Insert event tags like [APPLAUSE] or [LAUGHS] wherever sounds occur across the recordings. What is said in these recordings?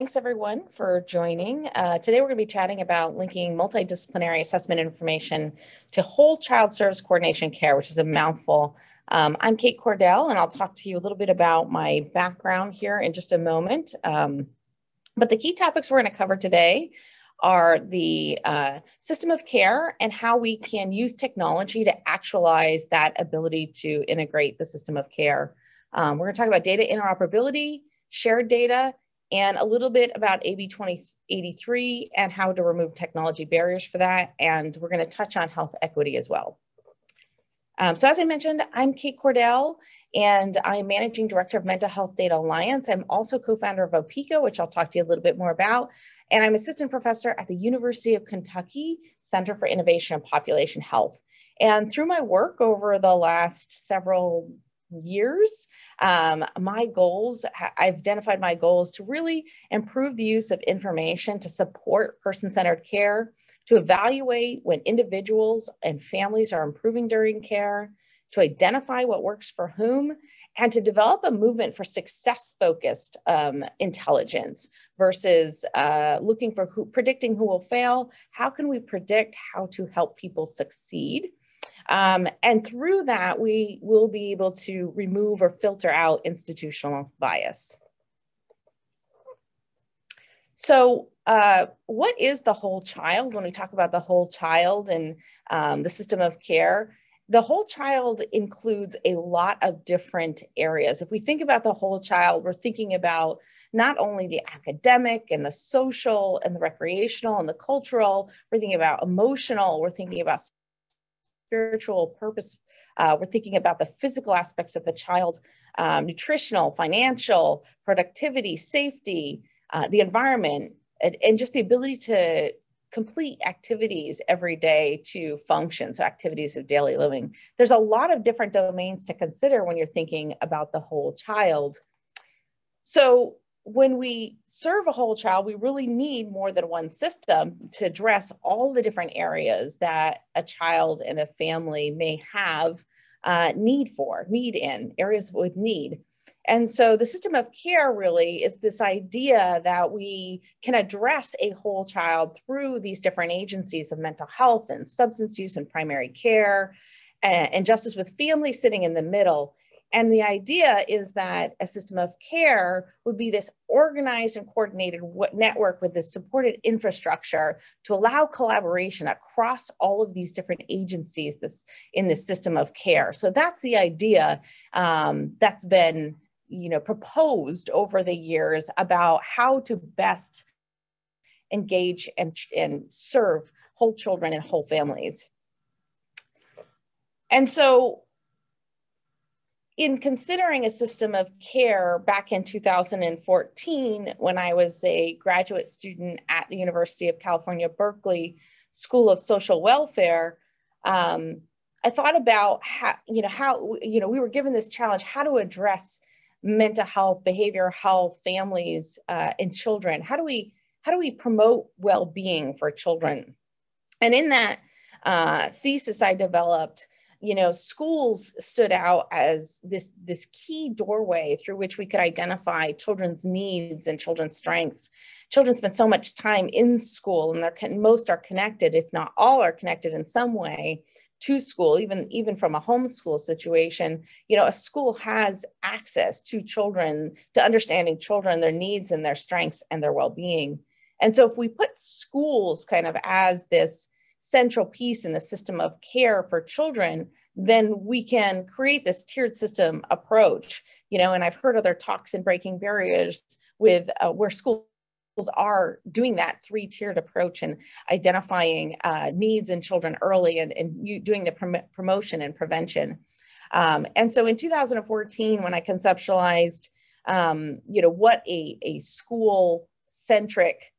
Thanks everyone for joining. Uh, today we're going to be chatting about linking multidisciplinary assessment information to whole child service coordination care, which is a mouthful. Um, I'm Kate Cordell, and I'll talk to you a little bit about my background here in just a moment. Um, but the key topics we're going to cover today are the uh, system of care and how we can use technology to actualize that ability to integrate the system of care. Um, we're going to talk about data interoperability, shared data, and a little bit about AB 2083 and how to remove technology barriers for that. And we're going to touch on health equity as well. Um, so as I mentioned, I'm Kate Cordell, and I'm Managing Director of Mental Health Data Alliance. I'm also co-founder of Opeeka, which I'll talk to you a little bit more about. And I'm Assistant Professor at the University of Kentucky Center for Innovation and Population Health. And through my work over the last several years. Um, my goals, I've identified my goals to really improve the use of information to support person-centered care, to evaluate when individuals and families are improving during care, to identify what works for whom, and to develop a movement for success-focused um, intelligence versus uh, looking for who, predicting who will fail. How can we predict how to help people succeed? Um, and through that, we will be able to remove or filter out institutional bias. So uh, what is the whole child when we talk about the whole child and um, the system of care? The whole child includes a lot of different areas. If we think about the whole child, we're thinking about not only the academic and the social and the recreational and the cultural, we're thinking about emotional, we're thinking about spiritual purpose. Uh, we're thinking about the physical aspects of the child, um, nutritional, financial, productivity, safety, uh, the environment, and, and just the ability to complete activities every day to function, so activities of daily living. There's a lot of different domains to consider when you're thinking about the whole child. So when we serve a whole child, we really need more than one system to address all the different areas that a child and a family may have uh, need for, need in, areas with need. And so the system of care really is this idea that we can address a whole child through these different agencies of mental health and substance use and primary care and, and justice with family sitting in the middle and the idea is that a system of care would be this organized and coordinated network with this supported infrastructure to allow collaboration across all of these different agencies this, in this system of care. So that's the idea um, that's been you know, proposed over the years about how to best engage and, and serve whole children and whole families. And so in considering a system of care back in 2014, when I was a graduate student at the University of California, Berkeley School of Social Welfare, um, I thought about how, you know, how, you know, we were given this challenge, how to address mental health, behavioral health, families, uh, and children. How do we, how do we promote well-being for children? And in that uh, thesis I developed, you know, schools stood out as this, this key doorway through which we could identify children's needs and children's strengths. Children spend so much time in school and they're, most are connected, if not all are connected in some way to school, even, even from a homeschool situation, you know, a school has access to children, to understanding children, their needs and their strengths and their well-being. And so if we put schools kind of as this central piece in the system of care for children, then we can create this tiered system approach. You know, and I've heard other talks in Breaking Barriers with uh, where schools are doing that three-tiered approach and identifying uh, needs in children early and, and you doing the prom promotion and prevention. Um, and so in 2014, when I conceptualized, um, you know, what a, a school-centric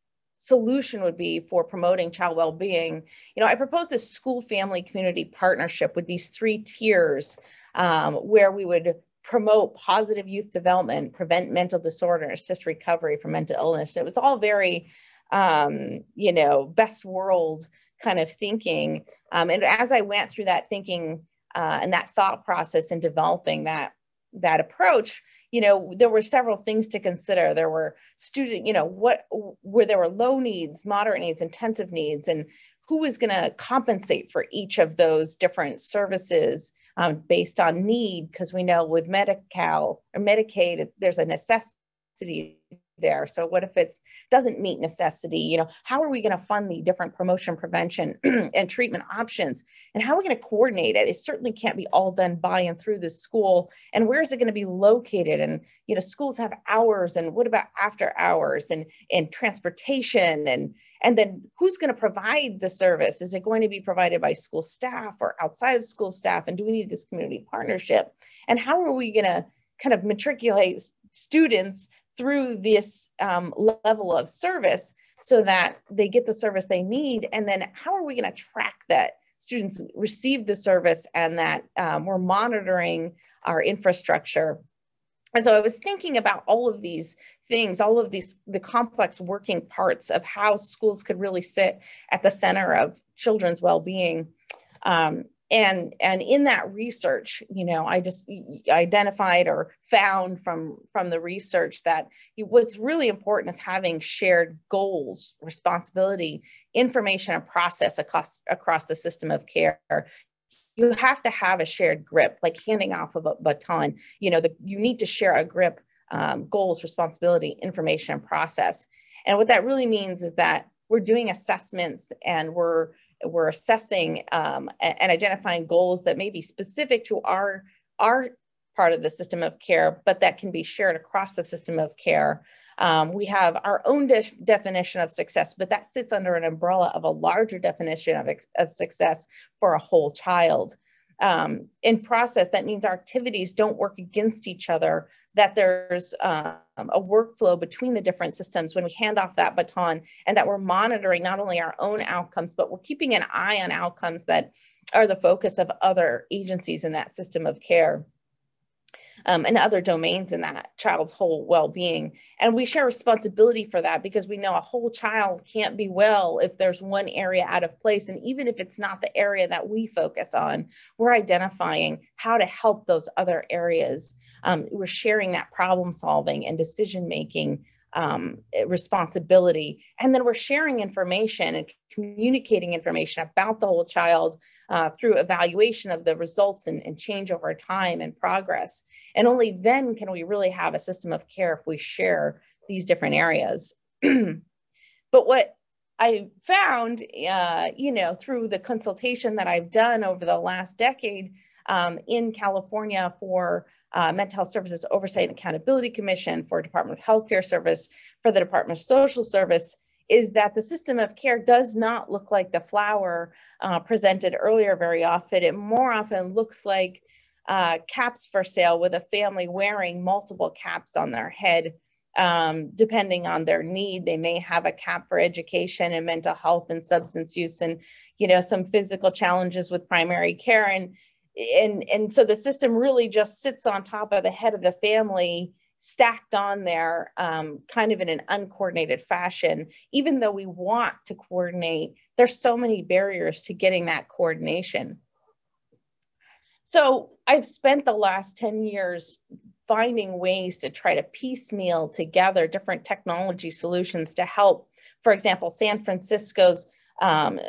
solution would be for promoting child well-being, you know, I proposed this school family community partnership with these three tiers um, where we would promote positive youth development, prevent mental disorder, assist recovery from mental illness. It was all very, um, you know, best world kind of thinking. Um, and as I went through that thinking uh, and that thought process in developing that that approach, you know, there were several things to consider. There were student, you know, what where there were low needs, moderate needs, intensive needs, and who is going to compensate for each of those different services um, based on need? Because we know with Medi-Cal or Medicaid, there's a necessity there. So what if it doesn't meet necessity? You know, how are we going to fund the different promotion, prevention, [CLEARS THROAT] and treatment options? And how are we going to coordinate it? It certainly can't be all done by and through the school. And where is it going to be located? And you know, schools have hours, and what about after hours and and transportation and and then who's going to provide the service? Is it going to be provided by school staff or outside of school staff? And do we need this community partnership? And how are we going to kind of matriculate students through this um, level of service so that they get the service they need? And then how are we going to track that students receive the service and that um, we're monitoring our infrastructure? And so I was thinking about all of these things, all of these, the complex working parts of how schools could really sit at the center of children's well-being. Um, and and in that research you know i just identified or found from from the research that what's really important is having shared goals responsibility information and process across across the system of care. You have to have a shared grip like handing off of a baton. You know the, you need to share a grip um, goals responsibility information and process. And what that really means is that we're doing assessments and we're we're assessing um, and identifying goals that may be specific to our, our part of the system of care, but that can be shared across the system of care. Um, we have our own de definition of success, but that sits under an umbrella of a larger definition of, of success for a whole child um, in process, that means our activities don't work against each other, that there's um, a workflow between the different systems when we hand off that baton, and that we're monitoring not only our own outcomes, but we're keeping an eye on outcomes that are the focus of other agencies in that system of care um, and other domains in that child's whole well-being. And we share responsibility for that because we know a whole child can't be well if there's one area out of place. And even if it's not the area that we focus on, we're identifying how to help those other areas. Um, we're sharing that problem solving and decision making um, responsibility. And then we're sharing information and communicating information about the whole child uh, through evaluation of the results and, and, change over time and progress. And only then can we really have a system of care if we share these different areas. [CLEARS THROAT] but what I found, uh, you know, through the consultation that I've done over the last decade um, in California for uh, Mental Health Services Oversight and Accountability Commission, for Department of Healthcare Service, for the Department of Social Service, is that the system of care does not look like the flower uh, presented earlier very often. It more often looks like uh, caps for sale with a family wearing multiple caps on their head. Um, depending on their need, they may have a cap for education and mental health and substance use and, you know, some physical challenges with primary care. And and and so the system really just sits on top of the head of the family stacked on there um, kind of in an uncoordinated fashion. Even though we want to coordinate there's so many barriers to getting that coordination. So i've spent the last 10 years finding ways to try to piecemeal together different technology solutions to help for example san francisco's um,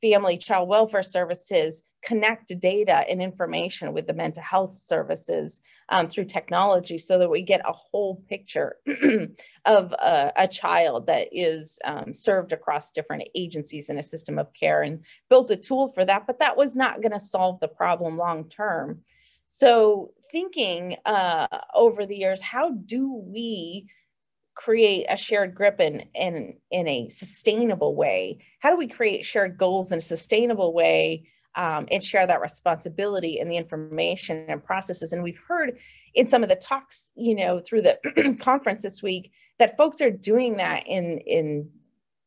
family child welfare services connect data and information with the mental health services um, through technology so that we get a whole picture [CLEARS THROAT] of a, a, child that is um, served across different agencies in a system of care and built a tool for that, but that was not gonna solve the problem long term. So thinking uh, over the years, how do we create a shared grip in, in, in a sustainable way? How do we create shared goals in a sustainable way um, and share that responsibility and the information and processes. And we've heard in some of the talks, you know, through the [CLEARS THROAT] conference this week that folks are doing that in in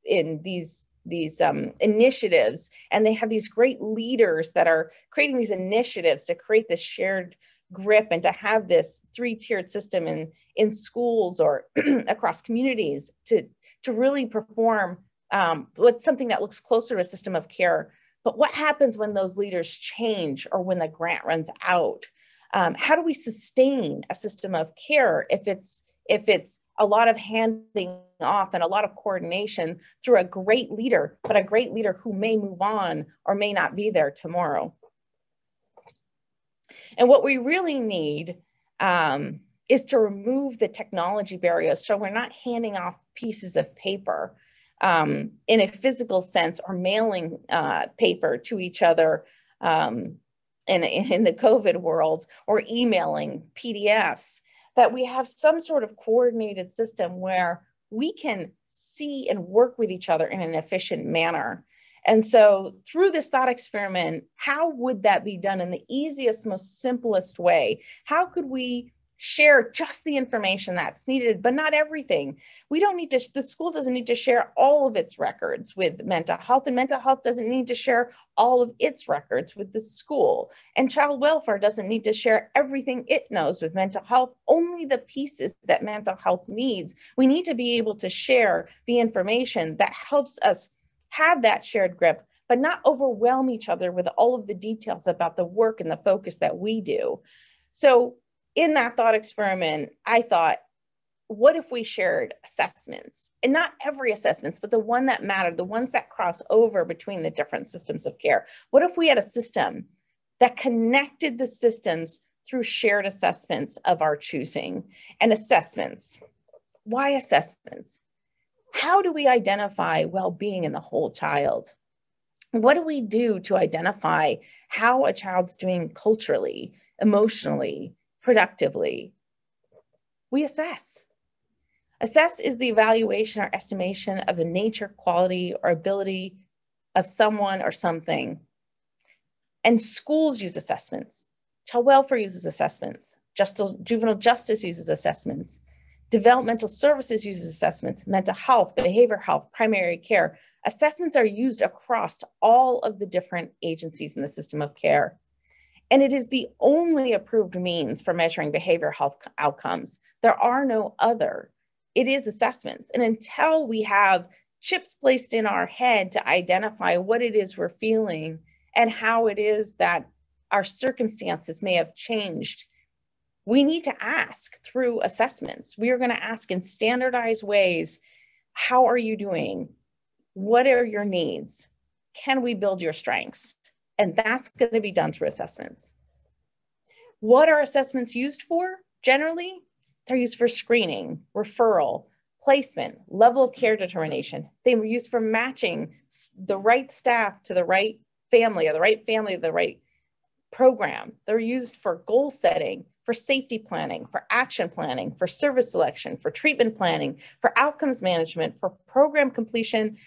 in these these um, initiatives, and they have these great leaders that are creating these initiatives to create this shared grip and to have this three-tiered system in in schools or [CLEARS THROAT] across communities to to really perform um, what's something that looks closer to a system of care but what happens when those leaders change or when the grant runs out? Um, how do we sustain a system of care if it's if it's a lot of handing off and a lot of coordination through a great leader, but a great leader who may move on or may not be there tomorrow. And what we really need um, is to remove the technology barriers so we're not handing off pieces of paper um, in a physical sense or mailing uh, paper to each other um, in, in the COVID world or emailing PDFs, that we have some sort of coordinated system where we can see and work with each other in an efficient manner. And so through this thought experiment, how would that be done in the easiest, most simplest way? How could we share just the information that's needed, but not everything. We don't need to, the school doesn't need to share all of its records with mental health, and mental health doesn't need to share all of its records with the school. And child welfare doesn't need to share everything it knows with mental health, only the pieces that mental health needs. We need to be able to share the information that helps us have that shared grip but not overwhelm each other with all of the details about the work and the focus that we do. So in that thought experiment, I thought, what if we shared assessments and not every assessments, but the one that mattered, the ones that cross over between the different systems of care? What if we had a system that connected the systems through shared assessments of our choosing and assessments? Why assessments? How do we identify well-being in the whole child? What do we do to identify how a child's doing culturally, emotionally, productively, we assess. Assess is the evaluation or estimation of the nature, quality, or ability of someone or something. And schools use assessments. Child welfare uses assessments. Just, juvenile justice uses assessments. Developmental services uses assessments. Mental health, behavioral health, primary care. Assessments are used across all of the different agencies in the system of care. And it is the only approved means for measuring behavioral health outcomes. There are no other. It is assessments. And until we have chips placed in our head to identify what it is we're feeling and how it is that our circumstances may have changed, we need to ask through assessments. We are going to ask in standardized ways how are you doing? What are your needs? Can we build your strengths? And that's going to be done through assessments. What are assessments used for? Generally, they're used for screening, referral, placement, level of care determination. They were used for matching the right staff to the right family or the right family to the right program. They're used for goal setting, for safety planning, for action planning, for service selection, for treatment planning, for outcomes management, for program completion,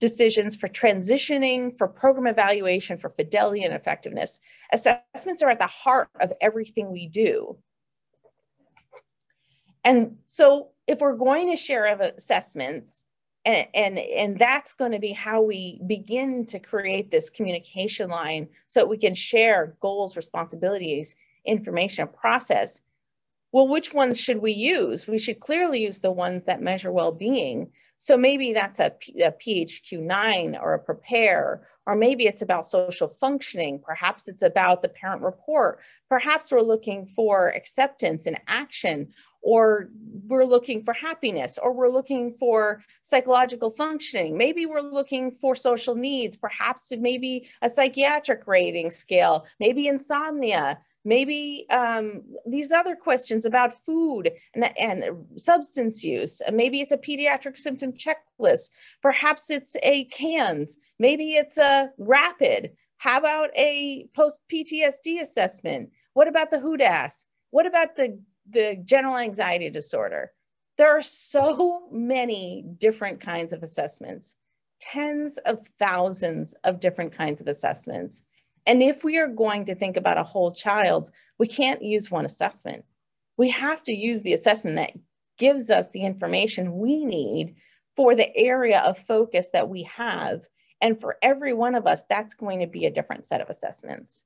decisions for transitioning, for program evaluation, for fidelity and effectiveness. Assessments are at the heart of everything we do. And so if we're going to share assessments, and, and, and that's going to be how we begin to create this communication line so that we can share goals, responsibilities, information, process. Well, which ones should we use? We should clearly use the ones that measure well-being, so maybe that's a, a PHQ-9 or a prepare, or maybe it's about social functioning. Perhaps it's about the parent report. Perhaps we're looking for acceptance and action, or we're looking for happiness, or we're looking for psychological functioning. Maybe we're looking for social needs. Perhaps maybe a psychiatric rating scale, maybe insomnia, maybe um, these other questions about food and, and substance use. Maybe it's a pediatric symptom checklist. Perhaps it's a CANS. Maybe it's a RAPID. How about a post PTSD assessment? What about the HUDAS? What about the, the general anxiety disorder? There are so many different kinds of assessments, tens of thousands of different kinds of assessments. And if we are going to think about a whole child, we can't use one assessment. We have to use the assessment that gives us the information we need for the area of focus that we have. And for every one of us, that's going to be a different set of assessments.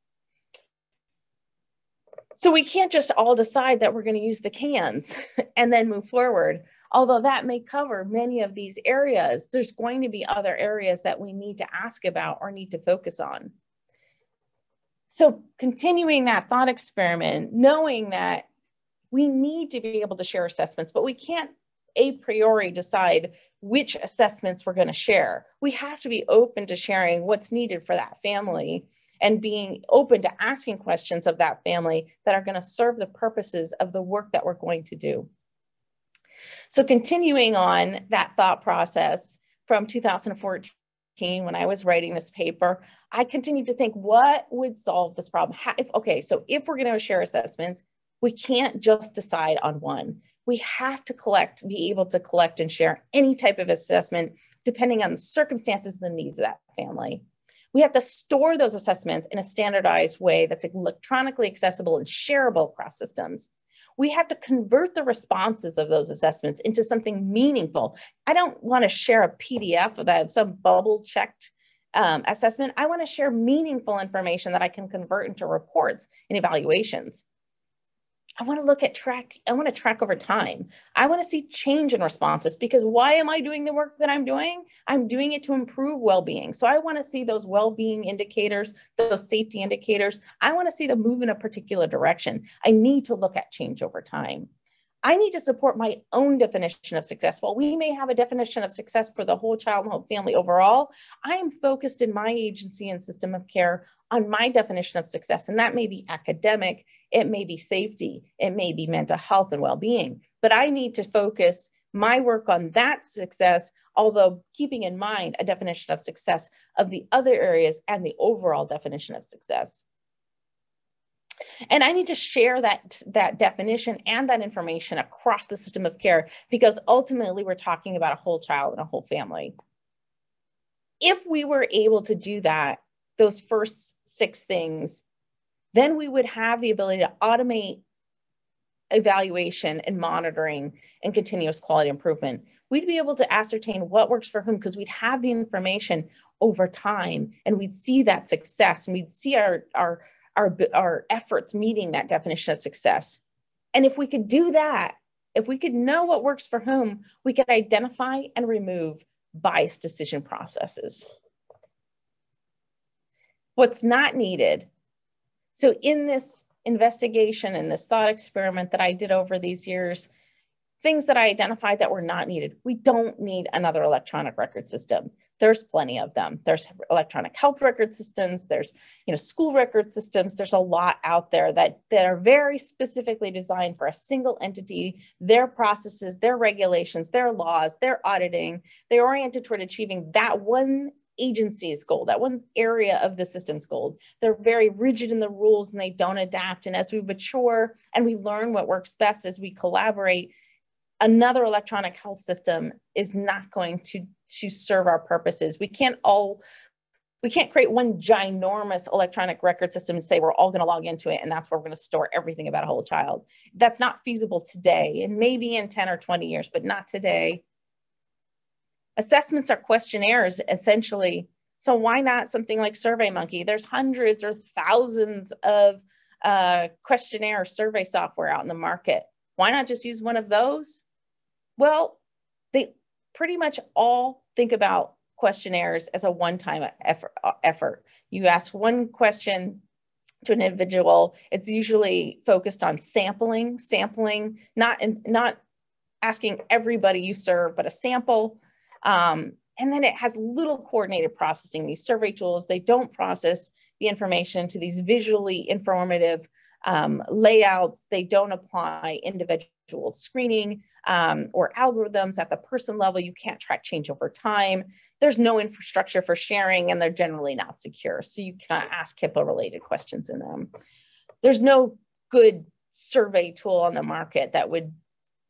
So we can't just all decide that we're going to use the CANS [LAUGHS] and then move forward. Although that may cover many of these areas, there's going to be other areas that we need to ask about or need to focus on. So continuing that thought experiment, knowing that we need to be able to share assessments, but we can't a priori decide which assessments we're going to share. We have to be open to sharing what's needed for that family and being open to asking questions of that family that are going to serve the purposes of the work that we're going to do. So continuing on that thought process from 2014, when I was writing this paper, I continued to think what would solve this problem? How, if, okay, so if we're going to share assessments, we can't just decide on one. We have to collect, be able to collect and share any type of assessment depending on the circumstances and the needs of that family. We have to store those assessments in a standardized way that's electronically accessible and shareable across systems we have to convert the responses of those assessments into something meaningful. I don't want to share a PDF about some bubble checked um, assessment. I want to share meaningful information that I can convert into reports and evaluations. I want to look at track, I want to track over time. I want to see change in responses because why am I doing the work that I'm doing? I'm doing it to improve well-being. So I want to see those well-being indicators, those safety indicators. I want to see them move in a particular direction. I need to look at change over time. I need to support my own definition of success. While we may have a definition of success for the whole child and whole family overall, I am focused in my agency and system of care on my definition of success. And that may be academic, it may be safety, it may be mental health and well being. But I need to focus my work on that success, although keeping in mind a definition of success of the other areas and the overall definition of success. And I need to share that, that definition and that information across the system of care because ultimately we're talking about a whole child and a whole family. If we were able to do that, those first six things, then we would have the ability to automate evaluation and monitoring and continuous quality improvement. We'd be able to ascertain what works for whom because we'd have the information over time and we'd see that success and we'd see our, our our, our efforts meeting that definition of success. And if we could do that, if we could know what works for whom, we could identify and remove biased decision processes. What's not needed. So in this investigation and this thought experiment that I did over these years, things that I identified that were not needed. We don't need another electronic record system there's plenty of them. There's electronic health record systems, there's you know school record systems, there's a lot out there that, that are very specifically designed for a single entity, their processes, their regulations, their laws, their auditing, they're oriented toward achieving that one agency's goal, that one area of the system's goal. They're very rigid in the rules and they don't adapt. And as we mature and we learn what works best as we collaborate, another electronic health system is not going to to serve our purposes. We can't all we can't create one ginormous electronic record system and say we're all going to log into it and that's where we're going to store everything about a whole child. That's not feasible today and maybe in 10 or 20 years, but not today. Assessments are questionnaires essentially. So why not something like SurveyMonkey? There's hundreds or thousands of uh, questionnaire survey software out in the market. Why not just use one of those? Well, they pretty much all think about questionnaires as a one-time effort, effort. You ask one question to an individual. It's usually focused on sampling, sampling, not in, not asking everybody you serve, but a sample. Um, and then it has little coordinated processing. These survey tools, they don't process the information to these visually informative um, layouts. They don't apply individual screening um, or algorithms at the person level. You can't track change over time. There's no infrastructure for sharing and they're generally not secure. So you cannot ask HIPAA related questions in them. There's no good survey tool on the market that would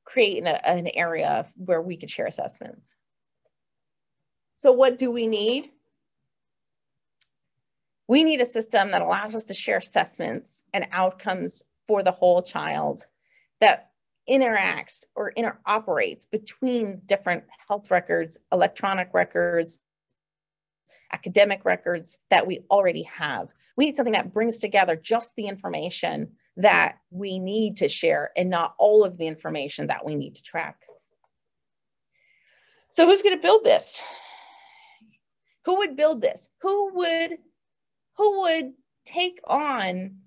create an, an area where we could share assessments. So what do we need? We need a system that allows us to share assessments and outcomes for the whole child that interacts or interoperates between different health records, electronic records, academic records that we already have. We need something that brings together just the information that we need to share and not all of the information that we need to track. So who's going to build this? Who would build this? Who would who would take on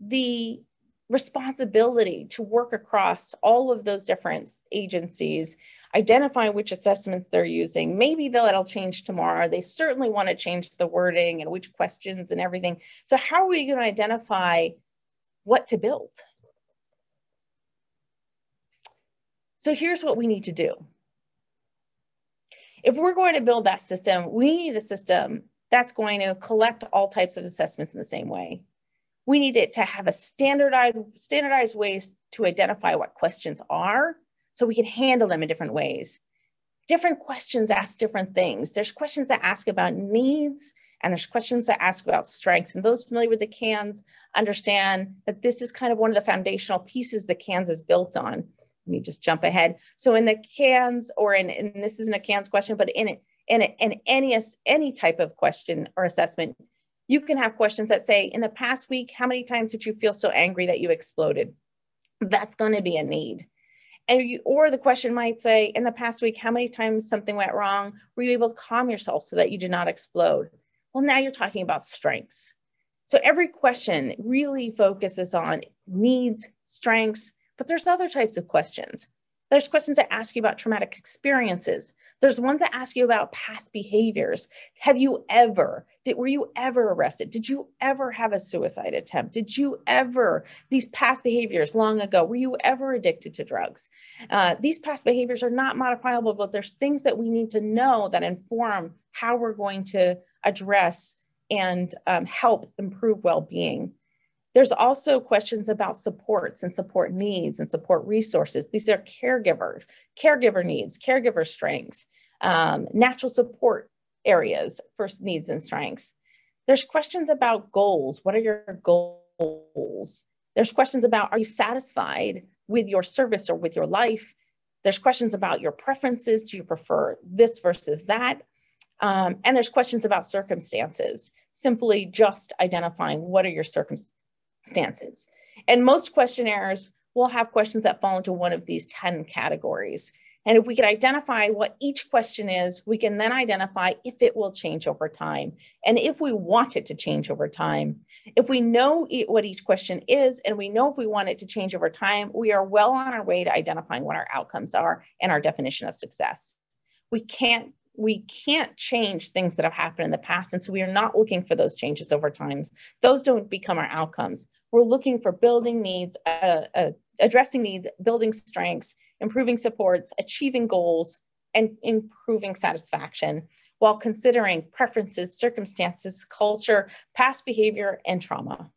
the responsibility to work across all of those different agencies, identify which assessments they're using. Maybe that'll change tomorrow. They certainly want to change the wording and which questions and everything. So how are we going to identify what to build? So here's what we need to do. If we're going to build that system, we need a system that's going to collect all types of assessments in the same way. We need it to have a standardized, standardized ways to identify what questions are so we can handle them in different ways. Different questions ask different things. There's questions that ask about needs and there's questions that ask about strengths. And those familiar with the CANS understand that this is kind of one of the foundational pieces the CANS is built on. Let me just jump ahead. So in the CANS, or in, and this isn't a CANS question, but in it, in, in any, any type of question or assessment, you can have questions that say, in the past week, how many times did you feel so angry that you exploded? That's going to be a need. And you, or the question might say, in the past week, how many times something went wrong? Were you able to calm yourself so that you did not explode? Well, now you're talking about strengths. So every question really focuses on needs, strengths, but there's other types of questions. There's questions that ask you about traumatic experiences. There's ones that ask you about past behaviors. Have you ever, did, were you ever arrested? Did you ever have a suicide attempt? Did you ever, these past behaviors long ago, were you ever addicted to drugs? Uh, these past behaviors are not modifiable, but there's things that we need to know that inform how we're going to address and um, help improve well-being. There's also questions about supports and support needs and support resources. These are caregivers, caregiver needs, caregiver strengths, um, natural support areas for needs and strengths. There's questions about goals. What are your goals? There's questions about are you satisfied with your service or with your life? There's questions about your preferences. Do you prefer this versus that? Um, and there's questions about circumstances, simply just identifying what are your circumstances stances. And most questionnaires will have questions that fall into one of these 10 categories. And if we can identify what each question is, we can then identify if it will change over time and if we want it to change over time. If we know what each question is and we know if we want it to change over time, we are well on our way to identifying what our outcomes are and our definition of success. We can't we can't change things that have happened in the past. And so we are not looking for those changes over time. Those don't become our outcomes. We're looking for building needs, uh, uh, addressing needs, building strengths, improving supports, achieving goals, and improving satisfaction while considering preferences, circumstances, culture, past behavior, and trauma.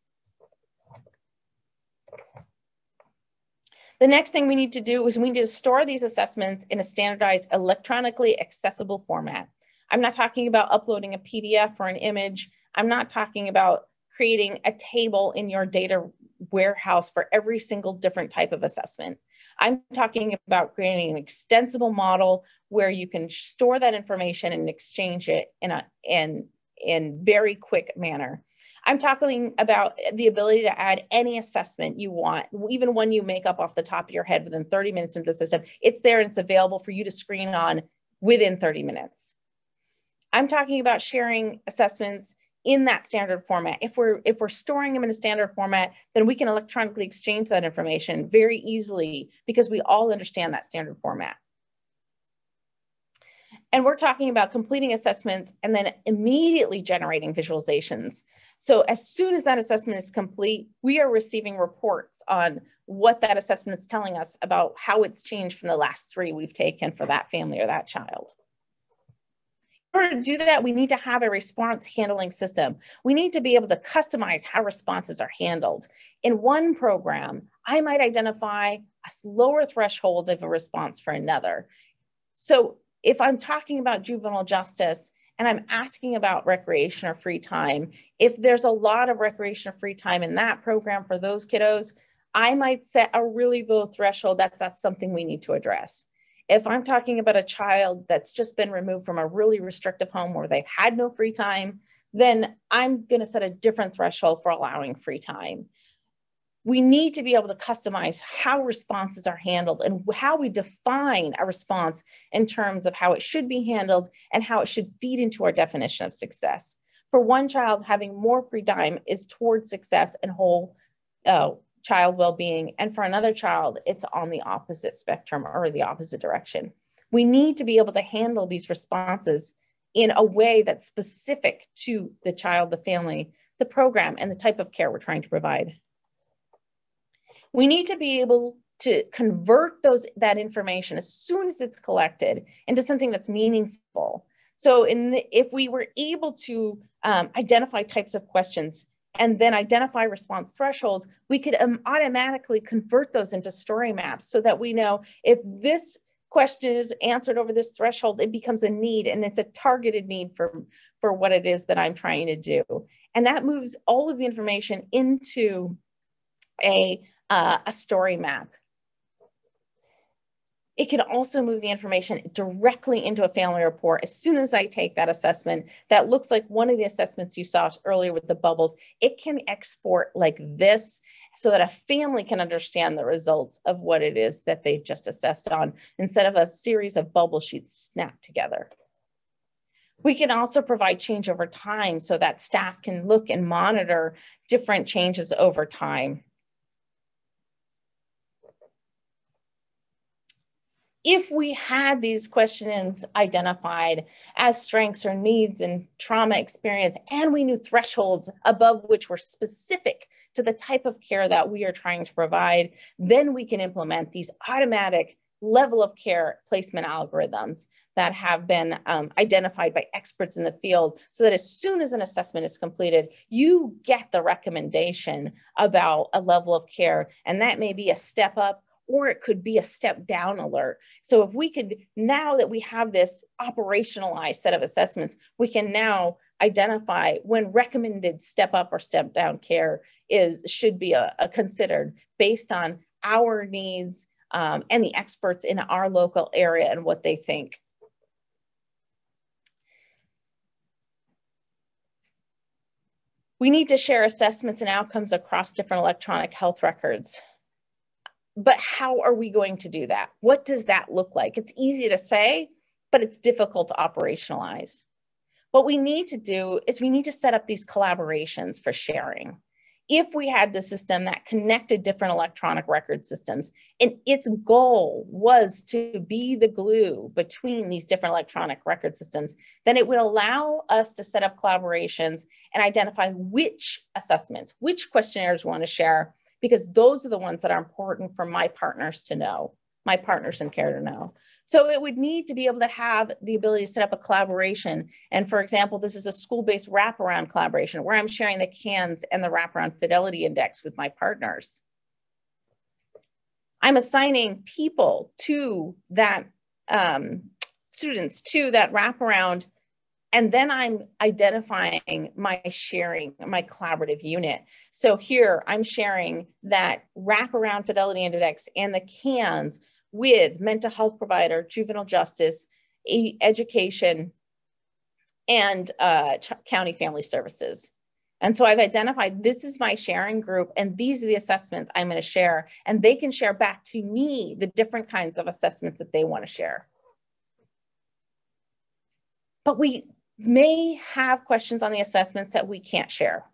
The next thing we need to do is we need to store these assessments in a standardized electronically accessible format. I'm not talking about uploading a PDF or an image. I'm not talking about creating a table in your data warehouse for every single different type of assessment. I'm talking about creating an extensible model where you can store that information and exchange it in a in in very quick manner. I'm talking about the ability to add any assessment you want, even one you make up off the top of your head within 30 minutes into the system. It's there and it's available for you to screen on within 30 minutes. I'm talking about sharing assessments in that standard format. If we're if we're storing them in a standard format, then we can electronically exchange that information very easily because we all understand that standard format. And we're talking about completing assessments and then immediately generating visualizations. So as soon as that assessment is complete, we are receiving reports on what that assessment is telling us about how it's changed from the last three we've taken for that family or that child. In order to do that, we need to have a response handling system. We need to be able to customize how responses are handled. In one program, I might identify a lower threshold of a response for another. So if I'm talking about juvenile justice, and I'm asking about recreation or free time, if there's a lot of recreation or free time in that program for those kiddos, I might set a really low threshold that that's something we need to address. If I'm talking about a child that's just been removed from a really restrictive home where they've had no free time, then I'm going to set a different threshold for allowing free time we need to be able to customize how responses are handled and how we define a response in terms of how it should be handled and how it should feed into our definition of success. for one child, having more free time is towards success and whole uh, child well-being. And for another child, it's on the opposite spectrum or the opposite direction. We need to be able to handle these responses in a way that's specific to the child, the family, the program, and the type of care we're trying to provide. We need to be able to convert those that information as soon as it's collected into something that's meaningful. So in the, if we were able to um, identify types of questions and then identify response thresholds, we could um, automatically convert those into story maps so that we know if this question is answered over this threshold, it becomes a need and it's a targeted need for, for what it is that I'm trying to do. And that moves all of the information into a, uh, a story map. It can also move the information directly into a family report. As soon as I take that assessment, that looks like one of the assessments you saw earlier with the bubbles, it can export like this so that a family can understand the results of what it is that they've just assessed on instead of a series of bubble sheets snapped together. We can also provide change over time so that staff can look and monitor different changes over time. If we had these questions identified as strengths or needs and trauma experience, and we knew thresholds above which were specific to the type of care that we are trying to provide, then we can implement these automatic level of care placement algorithms that have been um, identified by experts in the field so that as soon as an assessment is completed, you get the recommendation about a level of care. And that may be a step up or it could be a step down alert. So if we could, now that we have this operationalized set of assessments, we can now identify when recommended step up or step down care is should be a, uh, a considered based on our needs um, and the experts in our local area and what they think. We need to share assessments and outcomes across different electronic health records but how are we going to do that? What does that look like? It's easy to say, but it's difficult to operationalize. What we need to do is we need to set up these collaborations for sharing. If we had the system that connected different electronic record systems, and its goal was to be the glue between these different electronic record systems, then it would allow us to set up collaborations and identify which assessments, which questionnaires we want to share, because those are the ones that are important for my partners to know, my partners in care to know. So it would need to be able to have the ability to set up a collaboration. And for example, this is a school-based wraparound collaboration where I'm sharing the CANS and the wraparound fidelity index with my partners. I'm assigning people to that, um, students to that wraparound and then I'm identifying my sharing, my collaborative unit. So here I'm sharing that wraparound fidelity index and the CANs with mental health provider, juvenile justice, education, and uh, county family services. And so I've identified this is my sharing group, and these are the assessments I'm going to share. And they can share back to me the different kinds of assessments that they want to share. But we may have questions on the assessments that we can't share.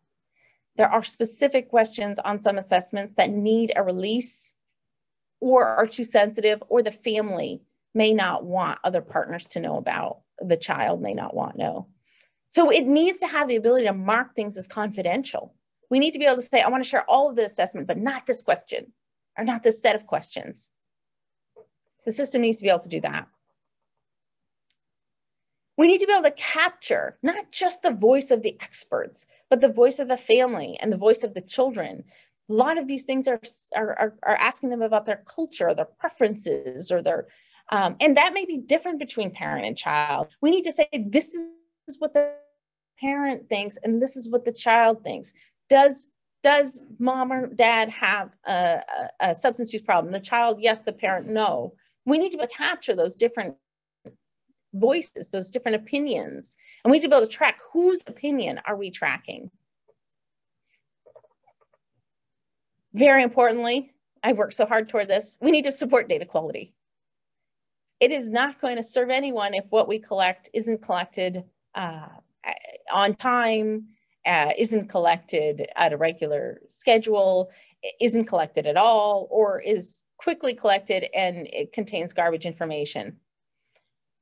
There are specific questions on some assessments that need a release or are too sensitive or the family may not want other partners to know about, the child may not want to know. So it needs to have the ability to mark things as confidential. We need to be able to say, I want to share all of the assessment, but not this question or not this set of questions. The system needs to be able to do that. We need to be able to capture not just the voice of the experts, but the voice of the family and the voice of the children. A lot of these things are, are, are asking them about their culture, their preferences, or their, um, and that may be different between parent and child. We need to say, this is what the parent thinks, and this is what the child thinks. Does does mom or dad have a, a, a substance use problem? The child, yes. The parent, no. We need to capture those different voices, those different opinions. And we need to be able to track whose opinion are we tracking. Very importantly, I've worked so hard toward this, we need to support data quality. It is not going to serve anyone if what we collect isn't collected uh, on time, uh, isn't collected at a regular schedule, isn't collected at all, or is quickly collected and it contains garbage information.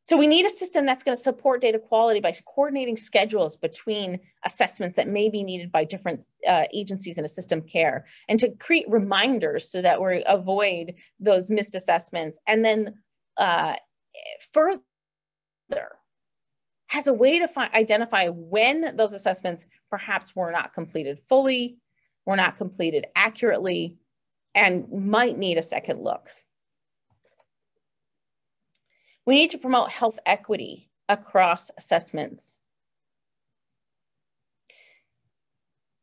So we need a system that's going to support data quality by coordinating schedules between assessments that may be needed by different uh, agencies in a system care and to create reminders so that we avoid those missed assessments. And then uh, further, has a way to identify when those assessments perhaps were not completed fully, were not completed accurately, and might need a second look. We need to promote health equity across assessments.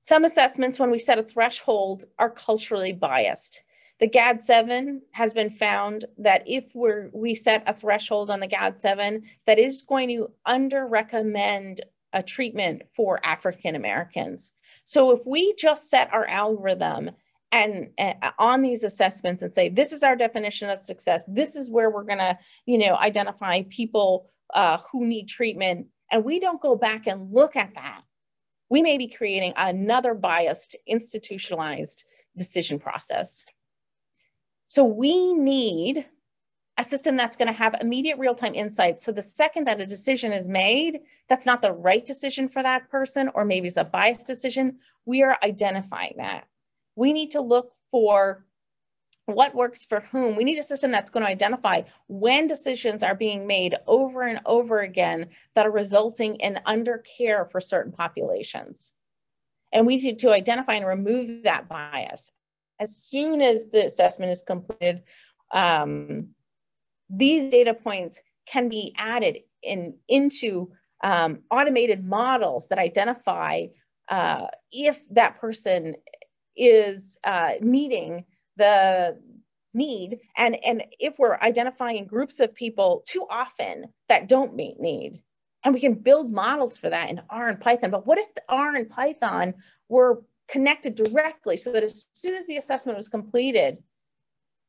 Some assessments, when we set a threshold, are culturally biased. The GAD-7 has been found that if we're, we set a threshold on the GAD-7 that is going to under-recommend a treatment for African Americans. So if we just set our algorithm and uh, on these assessments and say this is our definition of success. This is where we're going to you know identify people uh, who need treatment. And we don't go back and look at that. We may be creating another biased institutionalized decision process. So we need a system that's going to have immediate real-time insights so the second that a decision is made that's not the right decision for that person or maybe it's a biased decision we are identifying that we need to look for what works for whom. We need a system that's going to identify when decisions are being made over and over again that are resulting in undercare for certain populations. And we need to identify and remove that bias. As soon as the assessment is completed, um, these data points can be added in, into um, automated models that identify uh, if that person is uh, meeting the need. And and if we're identifying groups of people too often that don't meet need and we can build models for that in r and python. But what if r and python were connected directly so that as soon as the assessment was completed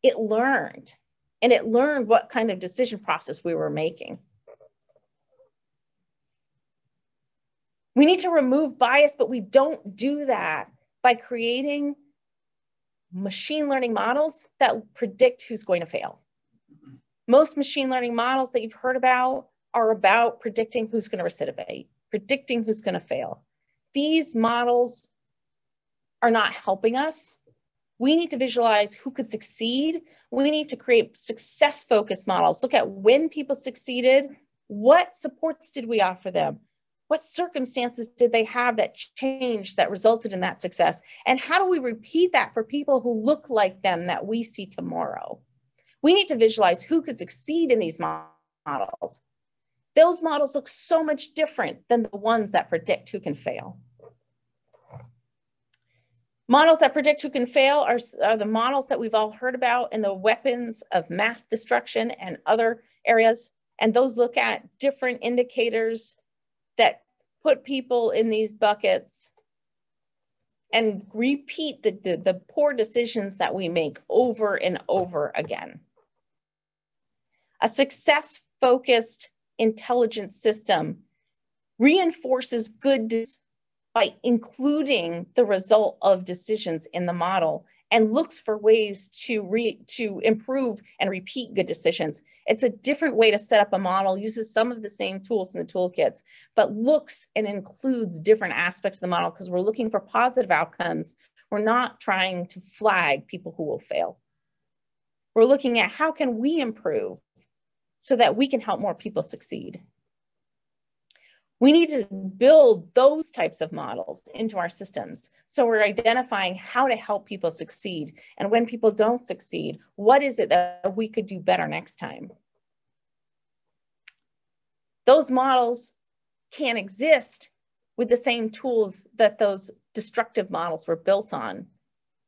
it learned and it learned what kind of decision process we were making? We need to remove bias but we don't do that by creating machine learning models that predict who's going to fail. Most machine learning models that you've heard about are about predicting who's going to recidivate, predicting who's going to fail. These models are not helping us. We need to visualize who could succeed. We need to create success focused models. Look at when people succeeded, what supports did we offer them? What circumstances did they have that changed that resulted in that success? And how do we repeat that for people who look like them that we see tomorrow? We need to visualize who could succeed in these models. Those models look so much different than the ones that predict who can fail. Models that predict who can fail are, are, the models that we've all heard about in the weapons of math destruction and other areas. And those look at different indicators that put people in these buckets and repeat the, the, the, poor decisions that we make over and over again. A success focused intelligence system reinforces good by including the result of decisions in the model and looks for ways to re, to improve and repeat good decisions. It's a different way to set up a model, uses some of the same tools in the toolkits, but looks and includes different aspects of the model because we're looking for positive outcomes. We're not trying to flag people who will fail. We're looking at how can we improve so that we can help more people succeed. We need to build those types of models into our systems. So we're identifying how to help people succeed. And when people don't succeed, what is it that we could do better next time? Those models can't exist with the same tools that those destructive models were built on,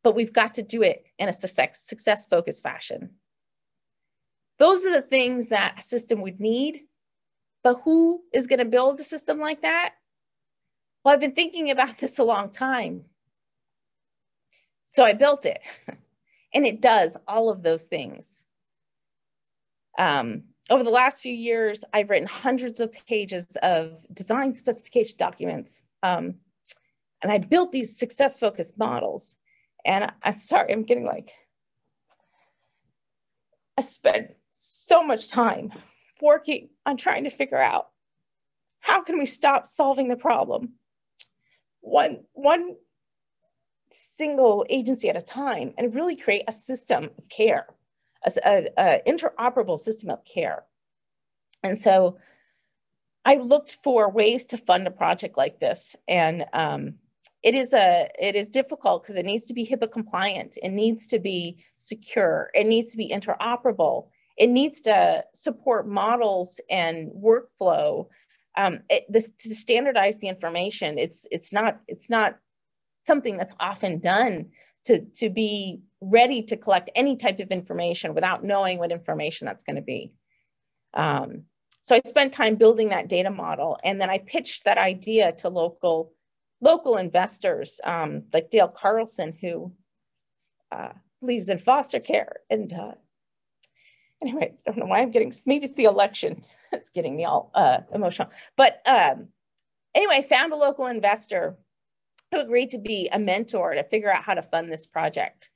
but we've got to do it in a success, success focused fashion. Those are the things that a system would need but who is going to build a system like that? Well, I've been thinking about [LAUGHS] this a long time. So I built it. [LAUGHS] and it does all of those things. Um, over the last few years, I've written hundreds of pages of design specification documents. Um, and I built these success focused models. And I'm sorry, I'm getting like, I spent so much time working on trying to figure out how can we stop solving the problem one, one single agency at a time and really create a system of care, an interoperable system of care. And so I looked for ways to fund a project like this. And um, it is a it is difficult because it needs to be HIPAA compliant. It needs to be secure. It needs to be interoperable. It needs to support models and workflow. Um, it, this, to standardize the information, it's it's not it's not something that's often done to to be ready to collect any type of information without knowing what information that's going to be. Um, so I spent time building that data model, and then I pitched that idea to local local investors um, like Dale Carlson, who uh, believes in foster care. And uh, anyway, I don't know why I'm getting, maybe it's the election [LAUGHS] that's getting me all uh, emotional. But um, anyway, I found a local investor who agreed to be a mentor to figure out how to fund this project.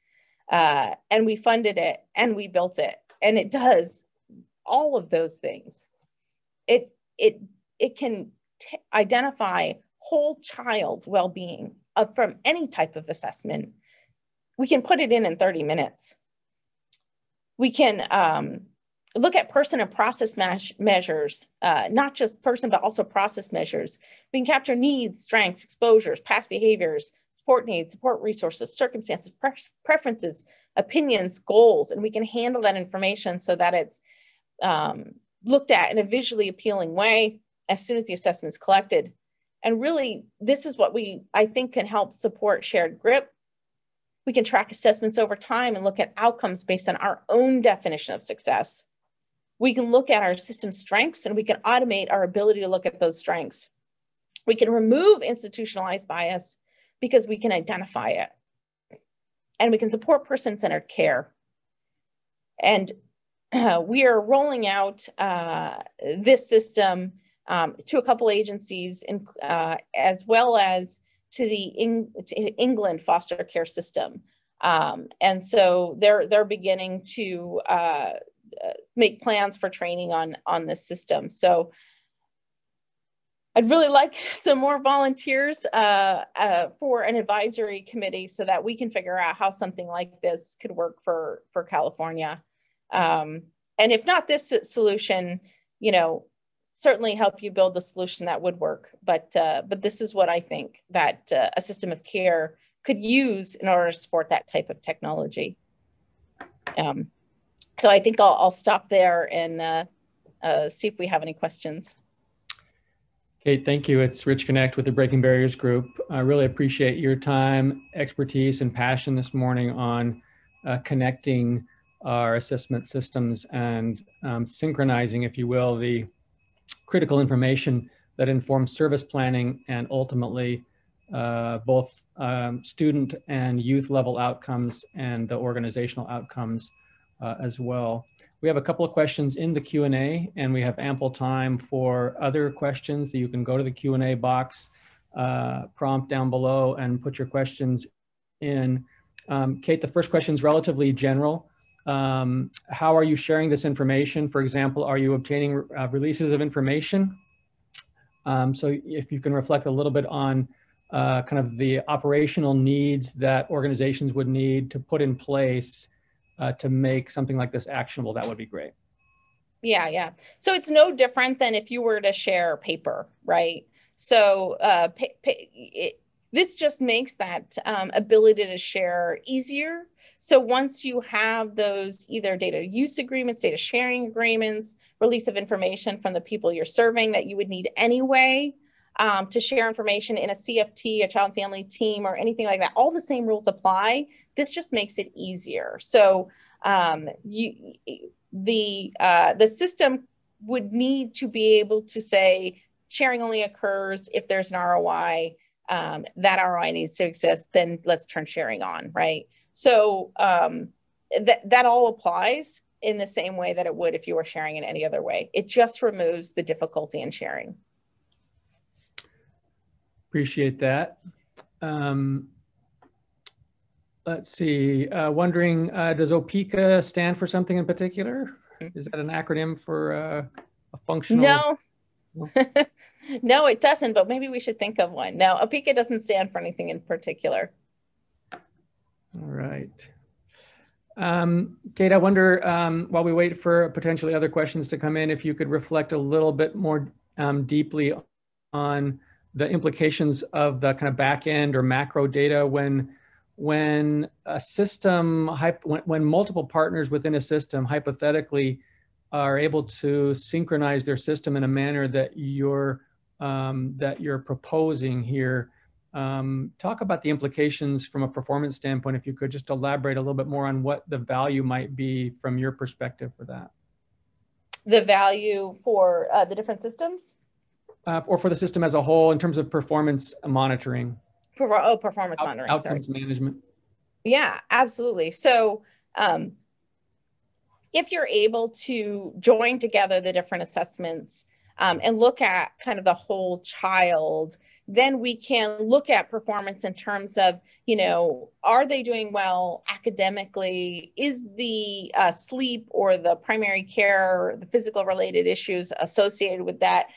Uh, and we funded it and we built it. And it does all of those things. It, it, it can identify whole child well-being uh, from any type of assessment, we can put it in in 30 minutes. We can um, look at person and process measures, uh, not just person, but also process measures. We can capture needs, strengths, exposures, past behaviors, support needs, support resources, circumstances, pre preferences, opinions, goals, and we can handle that information so that it's um, looked at in a visually appealing way as soon as the assessment is collected. And really, this is what we, I think, can help support shared grip. We can track assessments over time and look at outcomes based on our own definition of success. We can look at our system strengths and we can automate our ability to look at those strengths. We can remove institutionalized bias because we can identify it. And we can support person-centered care. And uh, [CLEARS THROAT] we are rolling out uh, this system um, to a couple agencies, in, uh, as well as to the Eng to England foster care system. Um, and so they're they're beginning to uh, uh, make plans for training on on this system. So I'd really like [LAUGHS] some more volunteers uh, uh, for an advisory committee so that we can figure out how something like this could work for for California. Um, and if not this solution, you know, certainly help you build the solution that would work. But uh, but this is what I think that uh, a system of care could use in order to support that type of technology. Um, so I think I'll, I'll stop there and uh, uh see if we have any questions. Kate, thank you. It's Rich Connect with the Breaking Barriers Group. I really appreciate your time, expertise, and passion this morning on uh, connecting our assessment systems and um, synchronizing, if you will, the critical information that informs service planning and ultimately uh, both um, student and youth level outcomes and the organizational outcomes uh, as well. We have a couple of questions in the Q&A and we have ample time for other questions that you can go to the Q&A box uh, prompt down below and put your questions in. Um, Kate, the first question is relatively general. Um, how are you sharing this information? For example, are you obtaining uh, releases of information? Um, so if you can reflect a little bit on uh, kind of the operational needs that organizations would need to put in place uh, to make something like this actionable, that would be great. Yeah, yeah. So it's no different than if you were to share paper, right? So uh, it, this just makes that um, ability to share easier so once you have those either data use agreements, data sharing agreements, release of information from the people you're serving that you would need anyway um, to share information in a CFT, a child and family team, or anything like that, all the same rules apply. This just makes it easier. So um, you, the uh, the system would need to be able to say sharing only occurs if there's an ROI. Um, that ROI needs to exist, then let's turn sharing on, right? So um, that that all applies. in the same way that it would if you were sharing in any other way. It just removes the difficulty in sharing. Appreciate that. Um, let's see, uh, wondering, uh, does Opeeka stand for something in particular? Is that an acronym for uh, a functional? No. [LAUGHS] no, it doesn't, but maybe we should think of one. No, Opeeka doesn't stand for anything in particular. All right. Um, Kate, I wonder, um, while we wait for potentially other questions to come in, if you could reflect a little bit more um, deeply on the implications of the kind of back end or macro data when when a system when, when multiple partners within a system hypothetically are able to synchronize their system in a manner that you're um, that you're proposing here um, talk about the implications from a performance standpoint if you could just elaborate a little bit more on what the value might be from your perspective for that the value for uh, the different systems uh, or for the system as a whole in terms of performance monitoring? For, oh, performance Out, monitoring. Outcomes sorry. management. Yeah, absolutely. So, um, if you're able to join together the different assessments um, and look at kind of the whole child, then we can look at performance in terms of, you know, are they doing well academically? Is the uh, sleep or the primary care, the physical related issues associated with that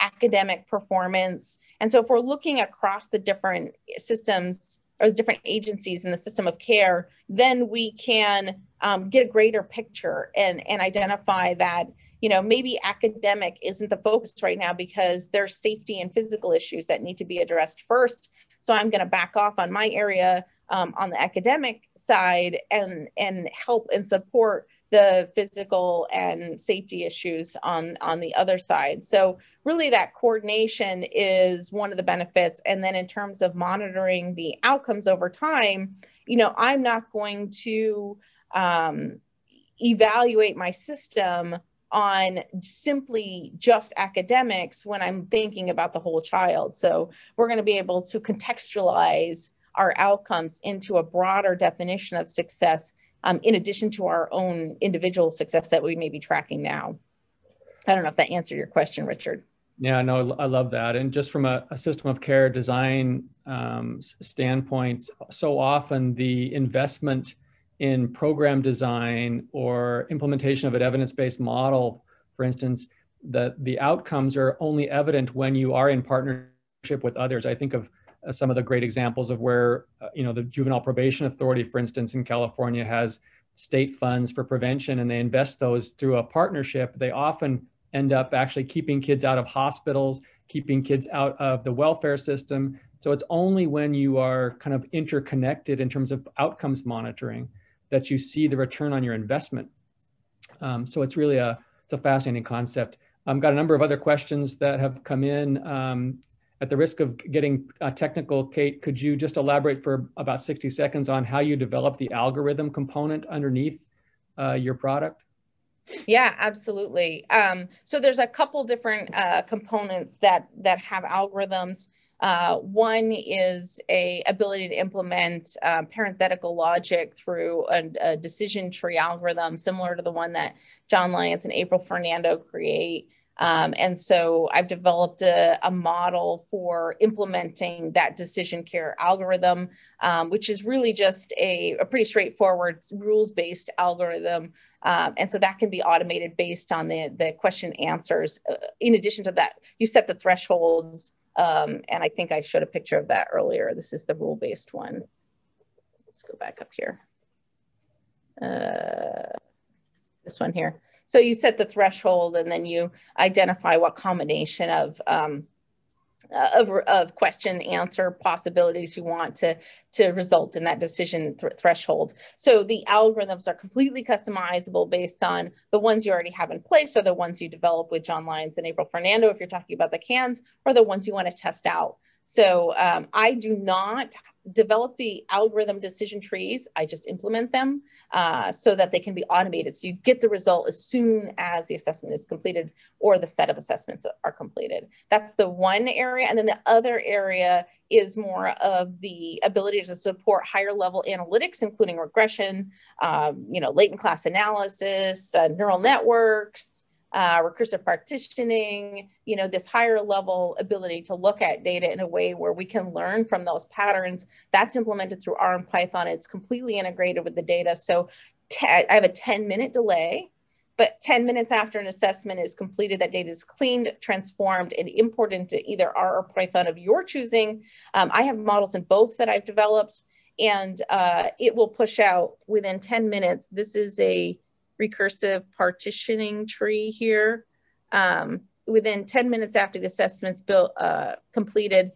academic performance. And so if we're looking across the different systems or the different agencies in the system of care, then we can um, get a greater picture and, and identify that, you know, maybe academic isn't the focus right now because there's safety and physical issues that need to be addressed first. So I'm going to back off on my area um, on the academic side and, and help and support the physical and safety issues on on the other side so really that coordination is one of the benefits and then in terms of monitoring the outcomes over time you know i'm not going to um, evaluate my system on simply just academics when i'm thinking about the whole child so we're going to be able to contextualize our outcomes into a broader definition of success um, in addition to our own individual success that we may be tracking now. I don't know if that answered your question, Richard. Yeah, no, I love that. And just from a, a system of care design um, standpoint, so often the investment in program design or implementation of an evidence-based model, for instance, that the outcomes are only evident when you are in partnership with others. I think of uh, some of the great examples of where, uh, you know, the Juvenile Probation Authority, for instance, in California has state funds for prevention and they invest those through a partnership. They often end up actually keeping kids out of hospitals, keeping kids out of the welfare system. So it's only when you are kind of interconnected in terms of outcomes monitoring that you see the return on your investment. Um, so it's really a, it's a fascinating concept. I've got a number of other questions that have come in. Um, at the risk of getting uh, technical, Kate, could you just elaborate for about 60 seconds on how you develop the algorithm component underneath uh, your product? Yeah, absolutely. Um, so there's a couple different uh, components that that have algorithms. Uh, one is a ability to implement uh, parenthetical logic through a, a, decision tree algorithm, similar to the one that John Lyons and April Fernando create. Um, and so I've developed a, a, model for implementing that decision care algorithm, um, which is really just a, a pretty straightforward rules-based algorithm. Um, and so that can be automated based on the, the question answers. Uh, in addition to that, you set the thresholds. Um, and I think I showed a picture of that earlier. This is the rule-based one. Let's go back up here. Uh, this one here. So you set the threshold and then you identify what combination of um, Uh, of, of question answer possibilities you want to to result in that decision th threshold. So the algorithms are completely customizable based on the ones you already have in place or the ones you develop with John Lyons and April Fernando if you're talking about the CANs or the ones you want to test out. So um, I do not develop the algorithm decision trees. I just implement them uh, so that they can be automated. So you get the result as soon as the assessment is completed or the set of assessments are completed. That's the one area. And then the other area is more of the ability to support higher level analytics, including regression, um, you know, latent class analysis, uh, neural networks, uh, recursive partitioning, you know, this higher level ability to look at data in a way where we can learn from those patterns. That's implemented through R and Python. It's completely integrated with the data. So I have a 10 minute delay, but 10 minutes after an assessment is completed, that data is cleaned, transformed, and imported into either R or Python of your choosing. Um, I have models in both that I've developed, and uh, it will push out within 10 minutes. This is a recursive partitioning tree here. Um, within 10 minutes after the assessment's built, uh, completed,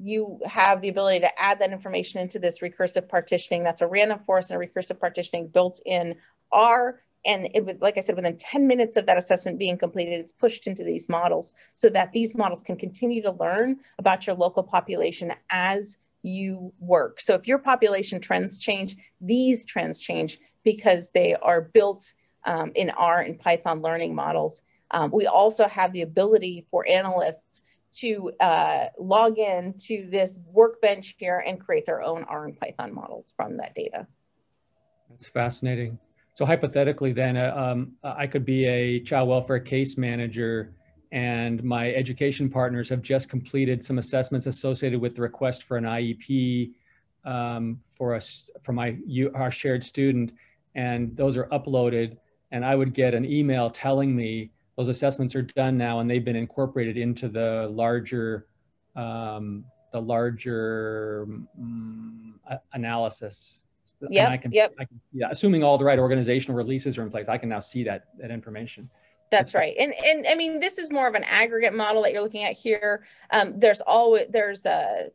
you have the ability to add that information into this recursive partitioning. That's a random forest and a recursive partitioning built in R. And it was, like I said, within 10 minutes of that assessment being completed, it's pushed into these models so that these models can continue to learn about your local population as you work. So if your population trends change, these trends change because they are built um, in R and Python learning models. Um, we also have the ability for analysts to uh, log in to this workbench here and create their own R and Python models from that data. That's fascinating. So hypothetically then, uh, um, I could be a child welfare case manager and my education partners have just completed some assessments associated with the request for an IEP um, for us for my our shared student, and those are uploaded, and I would get an email telling me those assessments are done now and they've been incorporated into the larger um, the larger um, analysis. Yeah. I can, yep. I can, yeah, assuming all the right organizational releases are in place, I can now see that that information. That's right. And and I mean, this is more of an aggregate model that you're looking at here. Um, there's always there's a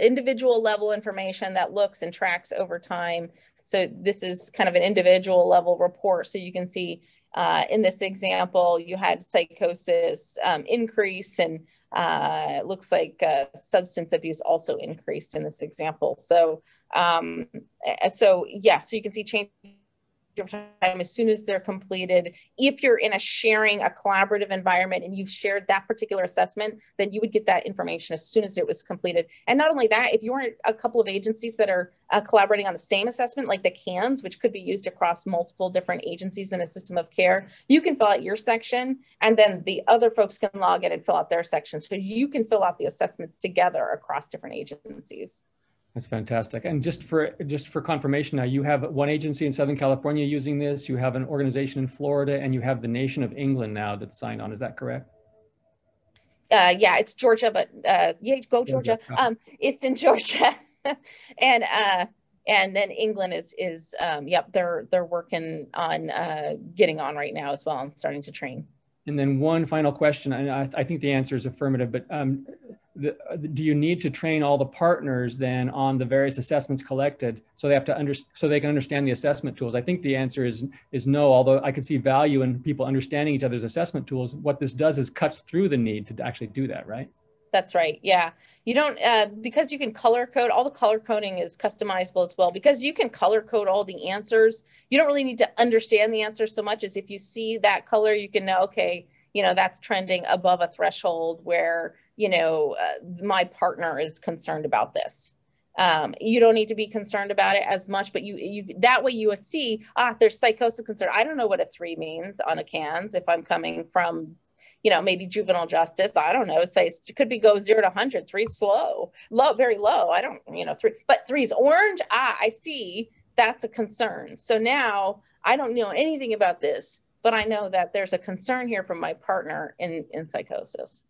individual level information that looks and tracks over time. So this is kind of an individual level report. So you can see uh, in this example, you had psychosis um, increase and uh, it looks like uh, substance abuse also increased in this example. So, um, so yeah, so you can see change time as soon as they're completed. If you're in a sharing, a collaborative environment and you've shared that particular assessment, then you would get that information as soon as it was completed. And not only that, if you're a couple of agencies that are uh, collaborating on the same assessment, like the CANS, which could be used across multiple different agencies in a system of care, you can fill out your section and then the other folks can log in and fill out their section. So you can fill out the assessments together across different agencies. That's fantastic. And just for just for confirmation now, you have one agency in Southern California using this, you have an organization in Florida, and you have the nation of England now that's signed on. Is that correct? Uh, yeah, it's Georgia, but uh, yeah, go Georgia. Um, it's in [LAUGHS] Georgia, and uh, and then England is is um, yep, they're they're working on uh, getting on right now as well and starting to train. And then one final question, and I, I think the answer is affirmative, but um, the, do you need to train all the partners then on the various assessments collected so they have to under, so they can understand the assessment tools? I think the answer is is no. Although I can see value in people understanding each other's assessment tools, what this does is cuts through the need to actually do that, right? That's right. Yeah, you don't uh, because you can color code. All the color coding is customizable as well because you can color code all the answers. You don't really need to understand the answer so much as if you see that color, you can know okay, you know that's trending above a threshold where you know, uh, my partner is concerned about this. Um, you don't need to be concerned about it as much, but you, you that way you see, ah, there's psychosis concern. I don't know what a three means on a CANS if I'm coming from, you know, maybe juvenile justice. I don't know. Say it could be go zero to hundred. Three slow, low, very low. I don't, you know, three, but three's orange. Ah, I see. That's a concern. So now I don't know anything about this, but I know that there's a concern here from my partner in in psychosis.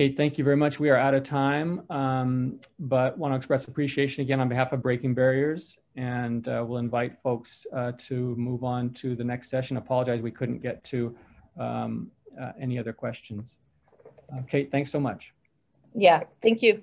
Kate, thank you very much. We are out of time, um, but want to express appreciation again on behalf of Breaking Barriers, and uh, we'll invite folks uh, to move on to the next session. Apologize we couldn't get to um, uh, any other questions. Uh, Kate, thanks so much. Yeah, thank you.